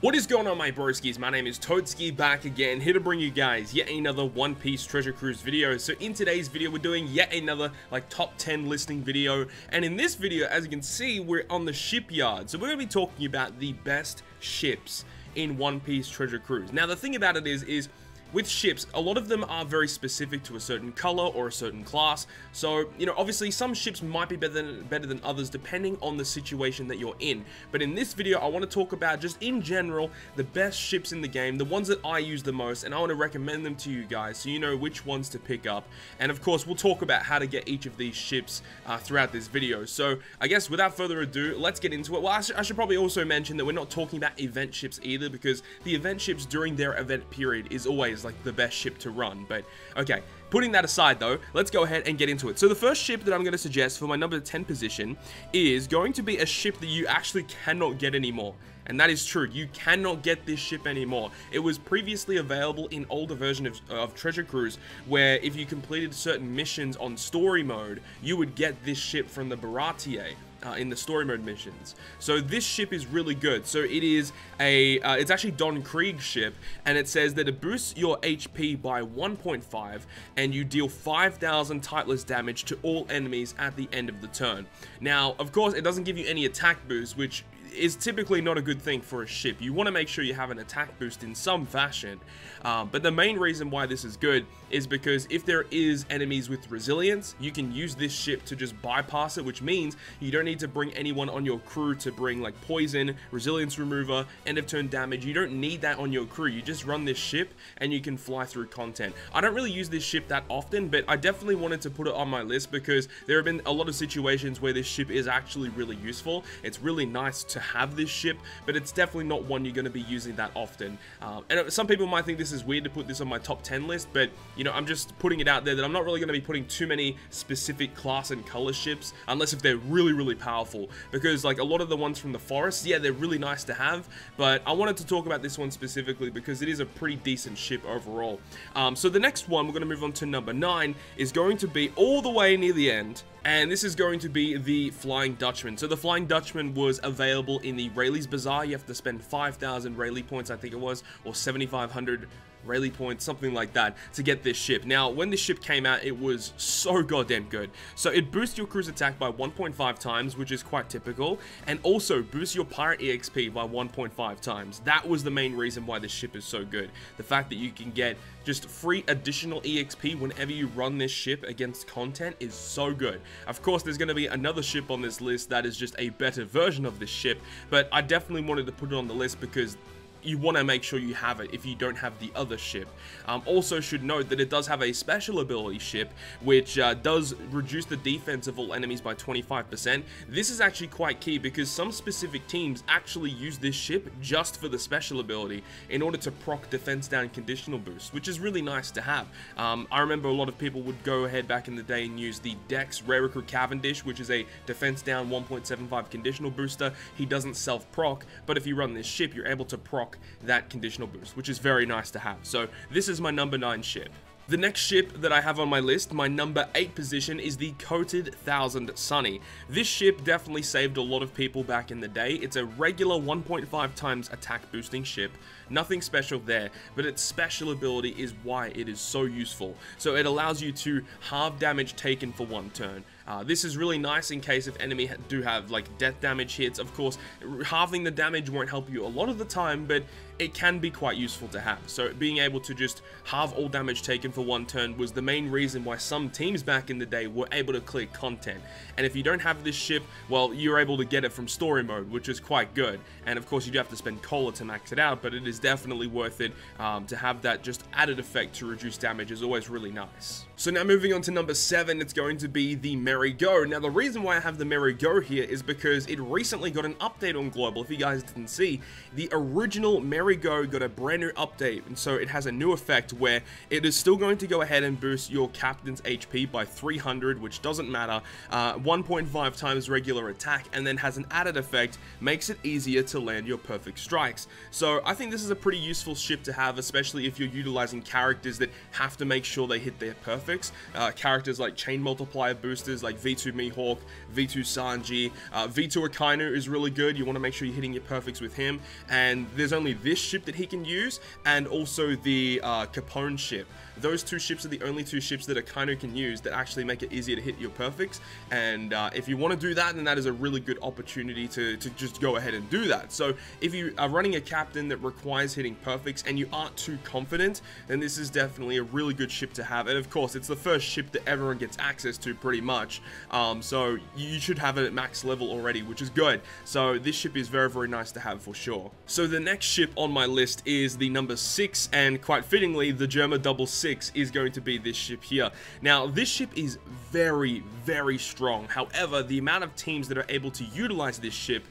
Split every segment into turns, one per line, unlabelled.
What is going on my broskies? My name is Toadskii back again, here to bring you guys yet another One Piece Treasure Cruise video. So in today's video, we're doing yet another like top 10 listing video. And in this video, as you can see, we're on the shipyard. So we're going to be talking about the best ships in One Piece Treasure Cruise. Now the thing about it is, is with ships, a lot of them are very specific to a certain color or a certain class. So, you know, obviously some ships might be better than, better than others depending on the situation that you're in. But in this video, I want to talk about just in general, the best ships in the game, the ones that I use the most, and I want to recommend them to you guys so you know which ones to pick up. And of course, we'll talk about how to get each of these ships uh, throughout this video. So, I guess without further ado, let's get into it. Well, I, sh I should probably also mention that we're not talking about event ships either because the event ships during their event period is always is like the best ship to run. But okay, putting that aside though, let's go ahead and get into it. So the first ship that I'm going to suggest for my number 10 position is going to be a ship that you actually cannot get anymore. And that is true, you cannot get this ship anymore. It was previously available in older version of, of, Treasure Cruise, where if you completed certain missions on story mode, you would get this ship from the Baratie uh, in the story mode missions. So this ship is really good. So it is a, uh, it's actually Don Krieg's ship, and it says that it boosts your HP by 1.5, and you deal 5,000 typeless damage to all enemies at the end of the turn. Now, of course, it doesn't give you any attack boost, which is typically not a good thing for a ship. You want to make sure you have an attack boost in some fashion. Um, but the main reason why this is good is because if there is enemies with resilience, you can use this ship to just bypass it, which means you don't need to bring anyone on your crew to bring like poison, resilience remover, end of turn damage. You don't need that on your crew. You just run this ship and you can fly through content. I don't really use this ship that often, but I definitely wanted to put it on my list because there have been a lot of situations where this ship is actually really useful. It's really nice to have this ship, but it's definitely not one you're going to be using that often. Um, and some people might think this is weird to put this on my top 10 list, but you know, I'm just putting it out there that I'm not really going to be putting too many specific class and color ships, unless if they're really, really powerful, because like a lot of the ones from the forest, yeah, they're really nice to have, but I wanted to talk about this one specifically because it is a pretty decent ship overall. Um, so the next one, we're going to move on to number 9, is going to be all the way near the end, and this is going to be the Flying Dutchman. So the Flying Dutchman was available in the Rayleigh's Bazaar. You have to spend 5,000 Rayleigh points, I think it was, or 7,500 Rayleigh points, something like that, to get this ship. Now, when this ship came out, it was so goddamn good. So it boosts your cruise attack by 1.5 times, which is quite typical, and also boosts your pirate EXP by 1.5 times. That was the main reason why this ship is so good. The fact that you can get just free additional EXP whenever you run this ship against content is so good. Of course, there's going to be another ship on this list that is just a better version of this ship, but I definitely wanted to put it on the list because you want to make sure you have it if you don't have the other ship. Um, also should note that it does have a special ability ship which uh, does reduce the defense of all enemies by 25%. This is actually quite key because some specific teams actually use this ship just for the special ability in order to proc defense down conditional boost, which is really nice to have. Um, I remember a lot of people would go ahead back in the day and use the Dex Rare Cavendish, which is a defense down 1.75 conditional booster. He doesn't self proc, but if you run this ship, you're able to proc that conditional boost, which is very nice to have. So this is my number 9 ship. The next ship that I have on my list, my number 8 position, is the Coated Thousand Sunny. This ship definitely saved a lot of people back in the day. It's a regular 1.5 times attack boosting ship, nothing special there, but its special ability is why it is so useful. So it allows you to halve damage taken for one turn. Uh, this is really nice in case if enemy do have like death damage hits. Of course, halving the damage won't help you a lot of the time, but it can be quite useful to have. So being able to just halve all damage taken for one turn was the main reason why some teams back in the day were able to clear content. And if you don't have this ship, well, you're able to get it from story mode, which is quite good. And of course, you do have to spend cola to max it out, but it is definitely worth it um, to have that just added effect to reduce damage is always really nice. So now moving on to number 7, it's going to be the Merry Go. Now the reason why I have the Merry Go here is because it recently got an update on Global. If you guys didn't see, the original Merry Go got a brand new update, and so it has a new effect where it is still going to go ahead and boost your captain's HP by 300, which doesn't matter, uh, 1.5 times regular attack, and then has an added effect, makes it easier to land your perfect strikes. So I think this is a pretty useful ship to have, especially if you're utilizing characters that have to make sure they hit their perfects. Uh, characters like chain multiplier boosters, like like V2 Mihawk, V2 Sanji, uh, V2 Akainu is really good. You want to make sure you're hitting your perfects with him. And there's only this ship that he can use, and also the uh, Capone ship. Those two ships are the only two ships that Akainu can use that actually make it easier to hit your perfects. And uh, if you want to do that, then that is a really good opportunity to, to just go ahead and do that. So if you are running a captain that requires hitting perfects and you aren't too confident, then this is definitely a really good ship to have. And of course, it's the first ship that everyone gets access to pretty much. Um, so you should have it at max level already, which is good. So this ship is very, very nice to have for sure. So the next ship on my list is the number six, and quite fittingly, the Germa Double Six is going to be this ship here. Now, this ship is very, very strong. However, the amount of teams that are able to utilize this ship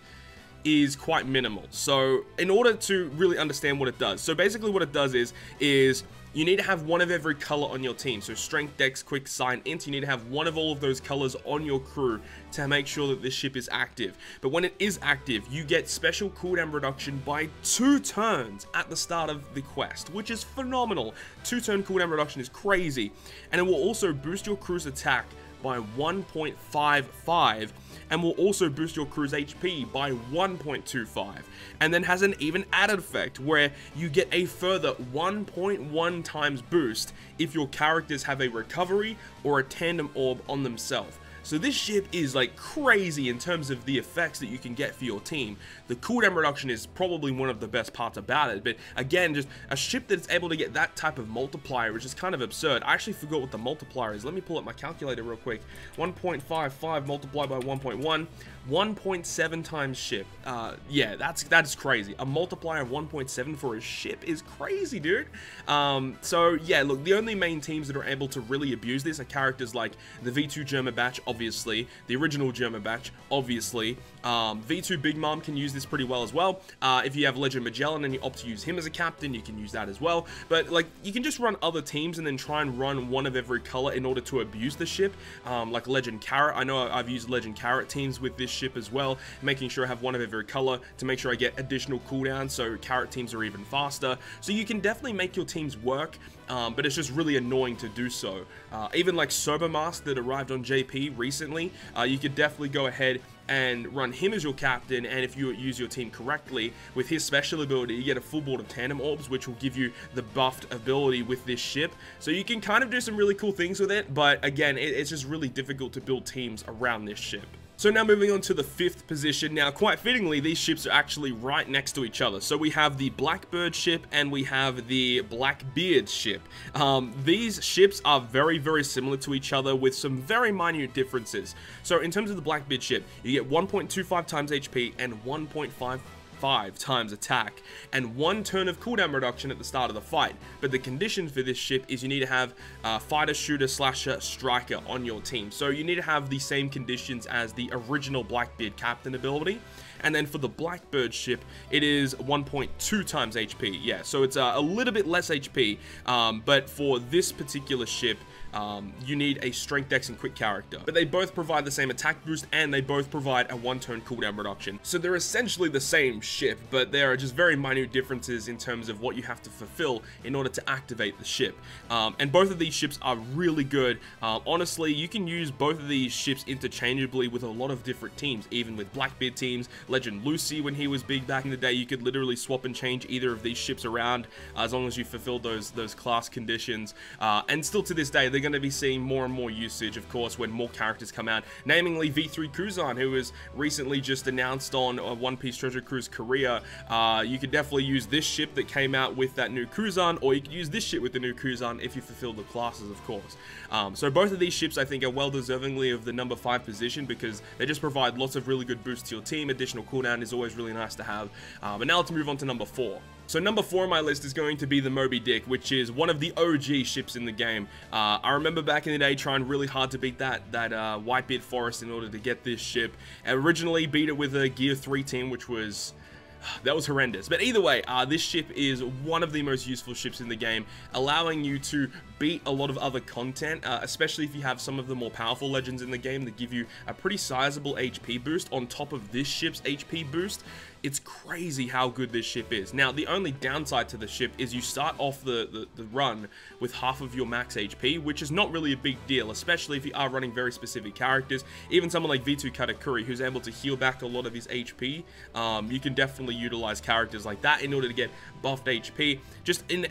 is quite minimal. So in order to really understand what it does, so basically what it does is, is you need to have one of every color on your team. So strength, dex, quick, psy, int, you need to have one of all of those colors on your crew to make sure that this ship is active. But when it is active, you get special cooldown reduction by two turns at the start of the quest, which is phenomenal. Two turn cooldown reduction is crazy. And it will also boost your crew's attack by 1.55 and will also boost your crew's HP by 1.25 and then has an even added effect where you get a further 1.1 times boost if your characters have a recovery or a tandem orb on themselves. So this ship is like crazy in terms of the effects that you can get for your team. The cooldown reduction is probably one of the best parts about it, but again, just a ship that's able to get that type of multiplier, which is kind of absurd. I actually forgot what the multiplier is. Let me pull up my calculator real quick. 1.55 multiplied by 1.1, 1.7 times ship. Uh, yeah, that's that's crazy. A multiplier of 1.7 for a ship is crazy, dude. Um, so yeah, look, the only main teams that are able to really abuse this are characters like the V2 Germa batch, obviously, the original Germa batch, obviously. Um, V2 Big Mom can use this pretty well as well. Uh, if you have Legend Magellan and you opt to use him as a captain, you can use that as well. But like, you can just run other teams and then try and run one of every color in order to abuse the ship. Um, like Legend Carrot, I know I've used Legend Carrot teams with this ship as well, making sure I have one of every color to make sure I get additional cooldown so Carrot teams are even faster. So you can definitely make your teams work um, but it's just really annoying to do so. Uh, even like Soba Mask that arrived on JP recently, uh, you could definitely go ahead and run him as your captain. And if you use your team correctly with his special ability you get a full board of tandem orbs which will give you the buffed ability with this ship. So you can kind of do some really cool things with it but again it, it's just really difficult to build teams around this ship so now moving on to the fifth position. Now, quite fittingly, these ships are actually right next to each other. So we have the Blackbird ship and we have the Blackbeard ship. Um, these ships are very, very similar to each other with some very minute differences. So in terms of the Blackbeard ship, you get 1.25 times HP and 1.5 5 times attack, and 1 turn of cooldown reduction at the start of the fight. But the condition for this ship is you need to have uh, fighter, shooter, slasher, striker on your team. So you need to have the same conditions as the original Blackbeard captain ability. And then for the Blackbird ship, it is 1.2 times HP. Yeah, so it's uh, a little bit less HP. Um, but for this particular ship, um, you need a strength dex and quick character. But they both provide the same attack boost and they both provide a one turn cooldown reduction. So they're essentially the same ship, but there are just very minute differences in terms of what you have to fulfill in order to activate the ship. Um, and both of these ships are really good. Uh, honestly, you can use both of these ships interchangeably with a lot of different teams, even with Blackbeard teams, Legend Lucy when he was big back in the day, you could literally swap and change either of these ships around as long as you fulfilled those, those class conditions. Uh, and still to this day, they going to be seeing more and more usage, of course, when more characters come out, namely V3 Kuzan, who was recently just announced on uh, One Piece Treasure Cruise Korea. Uh, you could definitely use this ship that came out with that new Kuzan, or you could use this ship with the new Kuzan if you fulfill the classes, of course. Um, so both of these ships, I think, are well deservingly of the number 5 position because they just provide lots of really good boosts to your team. Additional cooldown is always really nice to have. Uh, but now let's move on to number 4. So number four on my list is going to be the Moby Dick, which is one of the OG ships in the game. Uh, I remember back in the day trying really hard to beat that that uh, Whitebeard Forest in order to get this ship. I originally beat it with a Gear 3 team, which was that was horrendous. But either way, uh, this ship is one of the most useful ships in the game, allowing you to beat a lot of other content, uh, especially if you have some of the more powerful legends in the game that give you a pretty sizable HP boost on top of this ship's HP boost. It's crazy how good this ship is. Now, the only downside to the ship is you start off the, the, the run with half of your max HP, which is not really a big deal, especially if you are running very specific characters. Even someone like V2 Katakuri, who's able to heal back a lot of his HP, um, you can definitely utilize characters like that in order to get buffed HP. Just in,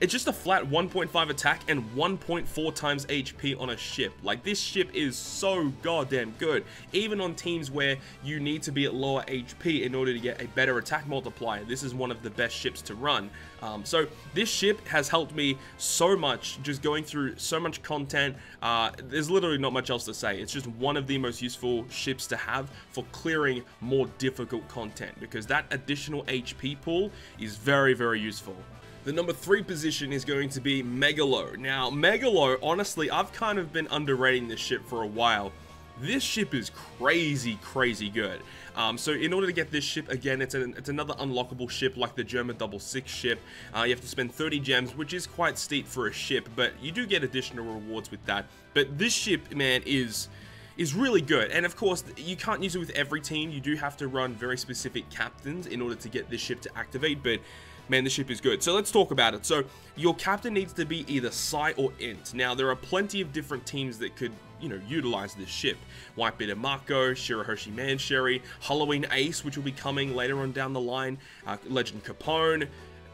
It's just a flat 1.5 attack and 1.4 times HP on a ship. Like, this ship is so goddamn good. Even on teams where you need to be at lower HP in order to get a better attack multiplier, this is one of the best ships to run. Um, so this ship has helped me so much, just going through so much content. Uh, there's literally not much else to say. It's just one of the most useful ships to have for clearing more difficult content because that additional HP pool is very, very useful. The number three position is going to be Megalo. Now, Megalo, honestly, I've kind of been underrating this ship for a while. This ship is crazy, crazy good. Um, so in order to get this ship, again, it's, an, it's another unlockable ship like the Germa Double Six ship. Uh, you have to spend 30 gems, which is quite steep for a ship, but you do get additional rewards with that. But this ship, man, is is really good. And of course, you can't use it with every team. You do have to run very specific captains in order to get this ship to activate, but man, the ship is good. So let's talk about it. So your captain needs to be either Psy or Int. Now, there are plenty of different teams that could you know, utilize this ship. Whitebeard Marco, Shirahoshi Mansherry, Halloween Ace, which will be coming later on down the line, uh, Legend Capone,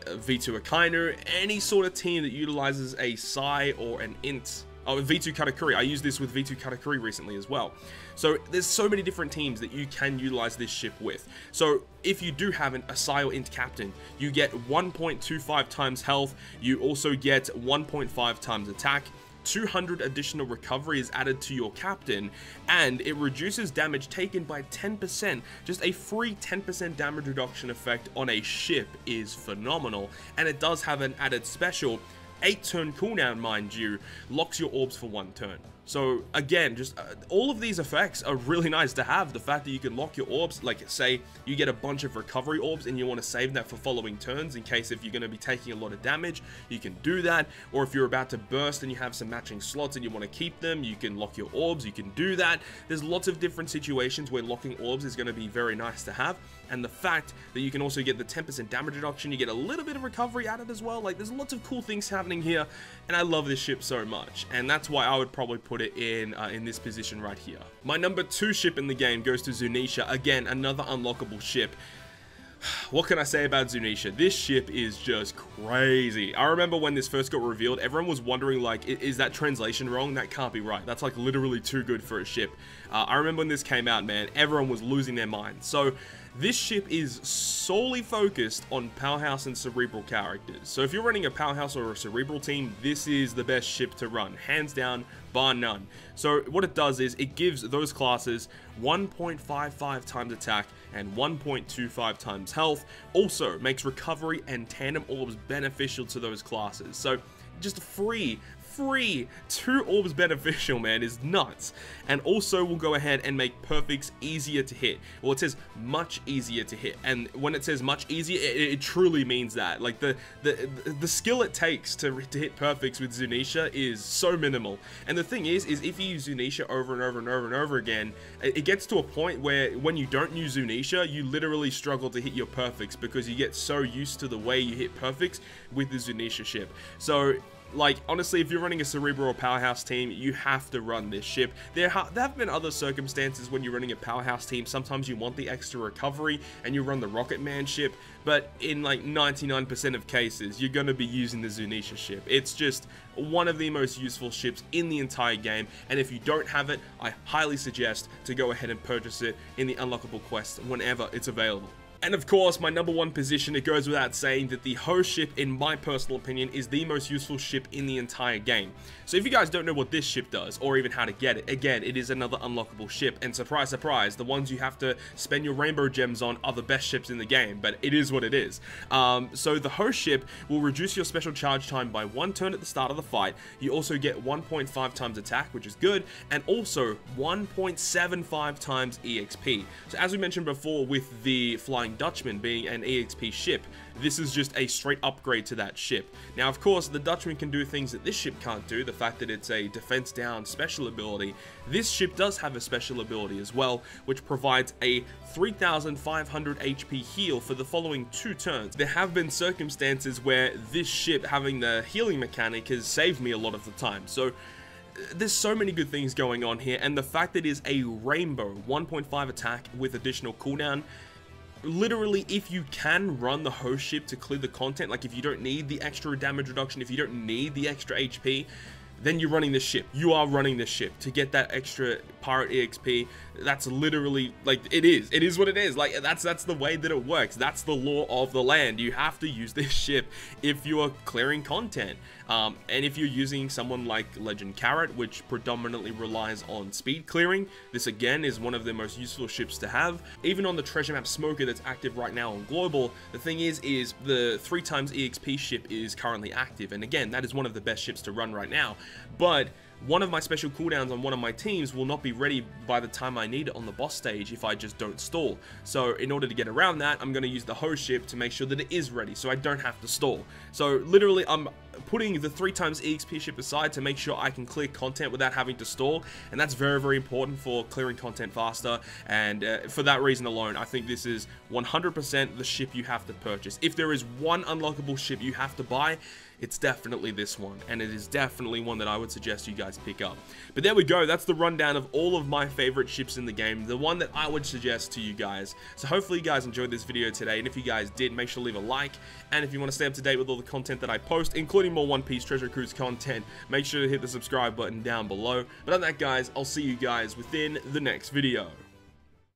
uh, V2 Akainu, any sort of team that utilizes a Psy or an Int Oh, V2 Katakuri. I used this with V2 Katakuri recently as well. So there's so many different teams that you can utilize this ship with. So if you do have an a Psy or Int Captain, you get 1.25 times health. You also get 1.5 times attack. 200 additional recovery is added to your captain, and it reduces damage taken by 10%. Just a free 10% damage reduction effect on a ship is phenomenal, and it does have an added special 8 turn cooldown, mind you, locks your orbs for 1 turn. So again, just uh, all of these effects are really nice to have. The fact that you can lock your orbs, like say you get a bunch of recovery orbs and you want to save that for following turns in case if you're going to be taking a lot of damage, you can do that. Or if you're about to burst and you have some matching slots and you want to keep them, you can lock your orbs, you can do that. There's lots of different situations where locking orbs is going to be very nice to have. And the fact that you can also get the 10% damage reduction, you get a little bit of recovery out of it as well. Like there's lots of cool things happening here and I love this ship so much. And that's why I would probably put it in uh, in this position right here. My number two ship in the game goes to Zunisha. Again, another unlockable ship. What can I say about Zunisha? This ship is just crazy. I remember when this first got revealed, everyone was wondering like, is that translation wrong? That can't be right. That's like literally too good for a ship. Uh, I remember when this came out, man, everyone was losing their minds. So this ship is solely focused on Powerhouse and Cerebral characters. So if you're running a Powerhouse or a Cerebral team, this is the best ship to run. Hands down, bar none. So what it does is it gives those classes 1.55 times attack and 1.25 times health. Also makes recovery and tandem orbs beneficial to those classes. So just free free two orbs beneficial, man, is nuts. And also we'll go ahead and make perfects easier to hit. Well, it says much easier to hit. And when it says much easier, it, it truly means that. Like, the, the, the skill it takes to, to hit perfects with Zunisha is so minimal. And the thing is, is if you use Zunisha over and over and over and over again, it, it gets to a point where when you don't use Zunisha, you literally struggle to hit your perfects because you get so used to the way you hit perfects with the Zunisha ship. So like, honestly, if you're running a Cerebral Powerhouse team, you have to run this ship. There, ha there have been other circumstances when you're running a Powerhouse team. Sometimes you want the extra recovery and you run the Rocket Man ship, but in like 99% of cases, you're going to be using the Zunisha ship. It's just one of the most useful ships in the entire game, and if you don't have it, I highly suggest to go ahead and purchase it in the unlockable quest whenever it's available. And of course, my number one position, it goes without saying that the host ship, in my personal opinion, is the most useful ship in the entire game. So if you guys don't know what this ship does, or even how to get it, again, it is another unlockable ship, and surprise, surprise, the ones you have to spend your rainbow gems on are the best ships in the game, but it is what it is. Um, so the host ship will reduce your special charge time by one turn at the start of the fight. You also get 1.5 times attack, which is good, and also 1.75 times EXP. So as we mentioned before with the flying Flying Dutchman being an EXP ship. This is just a straight upgrade to that ship. Now, of course, the Dutchman can do things that this ship can't do, the fact that it's a defense down special ability. This ship does have a special ability as well, which provides a 3500 HP heal for the following two turns. There have been circumstances where this ship having the healing mechanic has saved me a lot of the time. So uh, there's so many good things going on here, and the fact that it is a rainbow 1.5 attack with additional cooldown, literally if you can run the host ship to clear the content, like if you don't need the extra damage reduction, if you don't need the extra HP, then you're running the ship. You are running the ship to get that extra pirate EXP. That's literally like it is. It is what it is. Like that's that's the way that it works. That's the law of the land. You have to use this ship if you are clearing content. Um, and if you're using someone like Legend Carrot, which predominantly relies on speed clearing, this again is one of the most useful ships to have. Even on the treasure map Smoker that's active right now on Global, the thing is, is the three times EXP ship is currently active. And again, that is one of the best ships to run right now. But one of my special cooldowns on one of my teams will not be ready by the time I need it on the boss stage if I just don't stall. So in order to get around that, I'm going to use the host ship to make sure that it is ready so I don't have to stall. So literally I'm putting the three times EXP ship aside to make sure I can clear content without having to stall and that's very very important for clearing content faster and uh, for that reason alone I think this is 100% the ship you have to purchase. If there is one unlockable ship you have to buy it's definitely this one, and it is definitely one that I would suggest you guys pick up. But there we go, that's the rundown of all of my favorite ships in the game, the one that I would suggest to you guys. So hopefully you guys enjoyed this video today, and if you guys did, make sure to leave a like, and if you want to stay up to date with all the content that I post, including more One Piece Treasure Cruise content, make sure to hit the subscribe button down below. But than that guys, I'll see you guys within the next video.